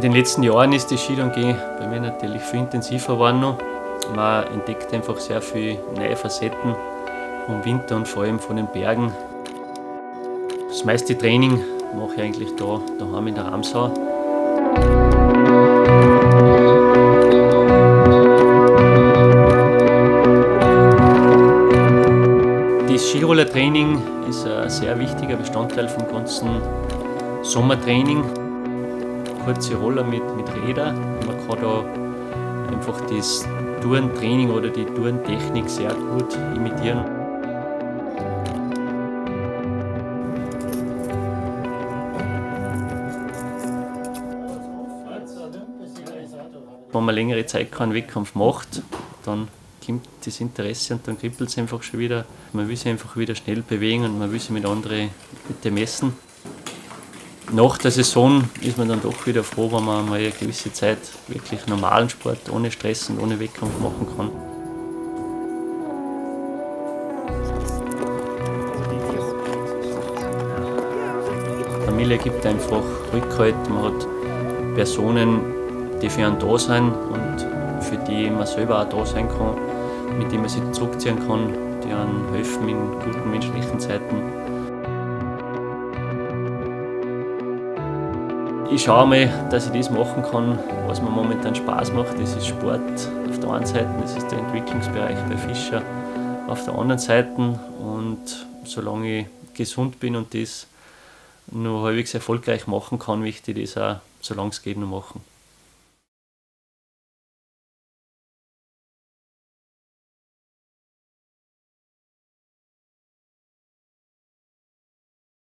den letzten Jahren ist das Skitouren bei mir natürlich viel intensiver geworden. Man entdeckt einfach sehr viele neue Facetten vom Winter und vor allem von den Bergen. Das meiste Training mache ich eigentlich da daheim in der Ramsau. Das Skiroller-Training ist ein sehr wichtiger Bestandteil vom ganzen Sommertraining. Kurze Roller mit, mit Rädern. Man kann da einfach das Tourentraining oder die Tourentechnik sehr gut imitieren. Wenn man längere Zeit keinen Wettkampf macht, dann kommt das Interesse und dann kribbelt es einfach schon wieder. Man will sich einfach wieder schnell bewegen und man will sich mit anderen messen. Nach der Saison ist man dann doch wieder froh, wenn man mal eine gewisse Zeit wirklich normalen Sport ohne Stress und ohne Wettkampf machen kann. Familie gibt einfach Rückhalt, man hat Personen, die für einen da sind und für die man selber auch da sein kann, mit denen man sich zurückziehen kann, die einem helfen in guten menschlichen Zeiten. Ich schaue mal, dass ich das machen kann, was mir momentan Spaß macht. Das ist Sport auf der einen Seite, das ist der Entwicklungsbereich bei Fischer auf der anderen Seite. Und solange ich gesund bin und das nur halbwegs erfolgreich machen kann, möchte ich das auch, solange es geht, noch machen.